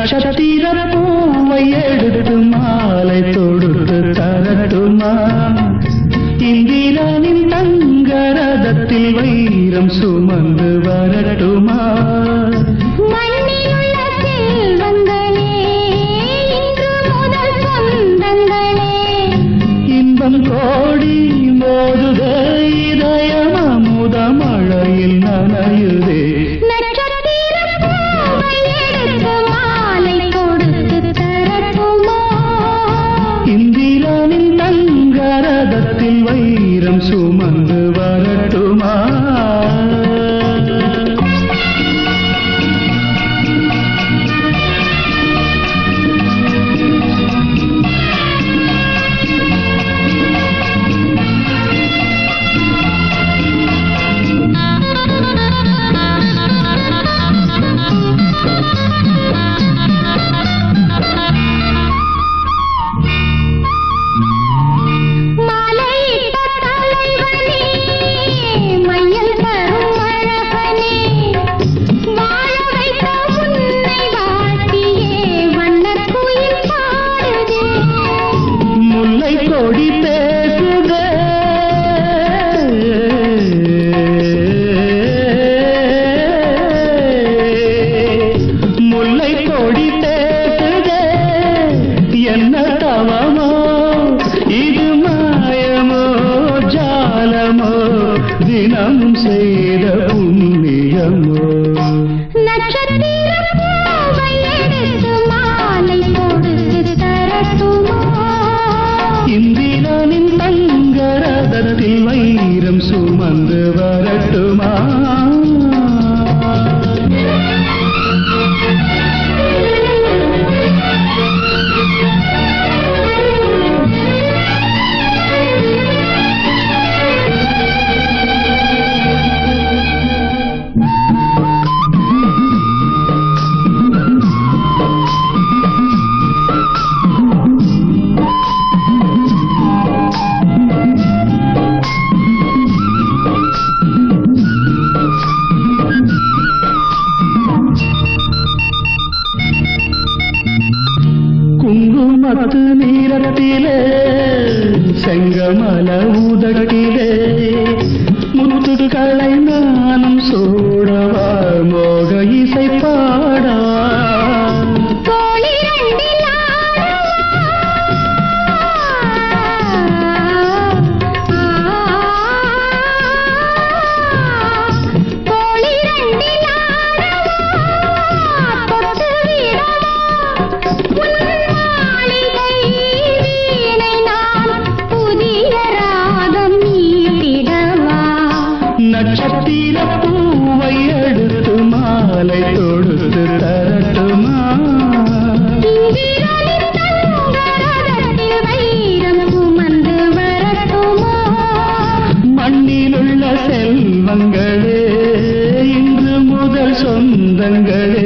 நட்சத்திர பூவை எடுத்து மாலை தொடுத்து தரட்டுமா? இந்திரனின் தங்கரதத்தில் வைரம் சுமந்து வரட்டுமா? முல்லை கொடி முல்லை கொடி பேசுதே என்ன தவமோ இது மாயமோ ஜாலமோ தினம் செய்த உதட்டிலே செங்கமல உதட்டிலே முத்துக்களை நானும் சூடவா மோக இசைப்பா நட்சத்திர பூவை எடுத்து மாலை தொடுத்து தரட்டுமா? மண்ணிலுள்ள செல்வங்களே இன்று முதல் சொந்தங்களே